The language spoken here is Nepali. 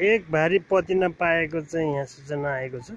एक भारी पतिना पाएको चाहिँ यहाँ सूचना आएको छ।